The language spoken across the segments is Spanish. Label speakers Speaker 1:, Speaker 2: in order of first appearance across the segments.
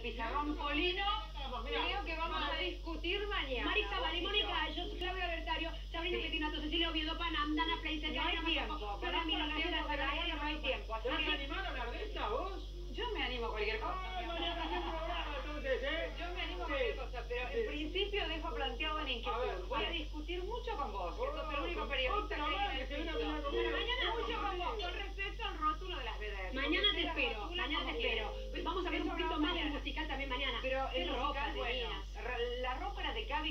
Speaker 1: pizarrón Polino, creo que vamos a discutir mañana.
Speaker 2: Marisa Vale, Mónica yo Claudia Albertario, Sabrina. Petinato, Cecilia Oviedo, Panam, Dana Fraser,
Speaker 1: No hay tiempo, para
Speaker 2: Fernanda Milo,
Speaker 1: tiempo,
Speaker 2: Graciela
Speaker 1: para
Speaker 2: Ferrari,
Speaker 1: no hay tiempo.
Speaker 3: ¿Te vas a animar a hablar de esta vos?
Speaker 1: yo me animo a cualquier cosa.
Speaker 3: Ay, mañana hace un programa entonces, ¿eh?
Speaker 1: Yo me animo a cualquier cosa, pero en principio dejo planteado en
Speaker 3: A ver,
Speaker 1: inquietud. Voy a discutir mucho con vos, que sos el único periodista que hay. Mañana mucho con vos, con respecto al rótulo de las vedettes.
Speaker 2: Mañana te espero, mañana te espero. vamos a ver un poquito más
Speaker 1: mañana.
Speaker 2: musical también mañana.
Speaker 1: Pero
Speaker 2: Qué
Speaker 1: el
Speaker 2: ropa,
Speaker 1: musical, bueno,
Speaker 2: divinas.
Speaker 1: ra- la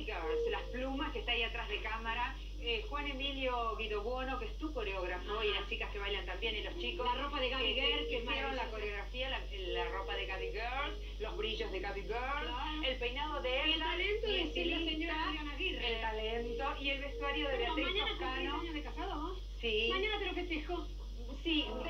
Speaker 1: de las plumas que está ahí atrás de cámara, eh, Juan Emilio Guido Buono, que es tu coreógrafo, y las chicas que bailan también, y los chicos.
Speaker 2: La ropa de Gaby
Speaker 1: que
Speaker 2: Girls, que
Speaker 1: hicieron la coreografía, la, la ropa de Gaby Girls, los brillos de Gaby Girls,
Speaker 2: Claro.
Speaker 1: el peinado de
Speaker 2: El
Speaker 1: Elda,
Speaker 2: talento
Speaker 1: y
Speaker 2: de
Speaker 1: el
Speaker 2: sí, la
Speaker 1: estilista,
Speaker 2: señora Aguirre.
Speaker 1: el talento y el vestuario de
Speaker 2: Pero
Speaker 1: Beatriz
Speaker 2: mañana
Speaker 1: Toscano.
Speaker 2: años de casado.
Speaker 1: Sí.
Speaker 2: Mañana te lo festejo.
Speaker 1: Sí, le,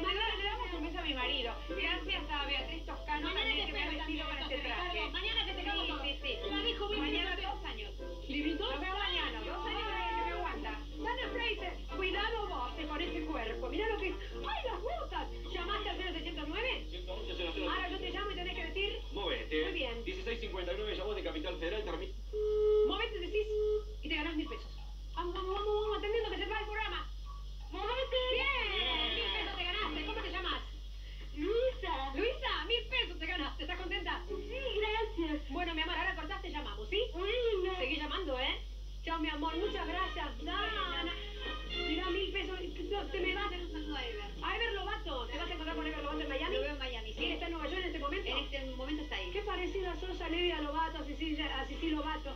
Speaker 2: Mi amor, muchas gracias. Dana. Mira, mil pesos. No, te me vas. A Ever Lobato. ¿Te vas a encontrar con Ever Lobato en Miami?
Speaker 1: Lo veo en Miami, sí.
Speaker 2: ¿Él está en Nueva York en este momento?
Speaker 1: En este momento está ahí.
Speaker 2: Qué parecida sos a Lidia Lobato, a Cecilia, a Cecilia Lobato.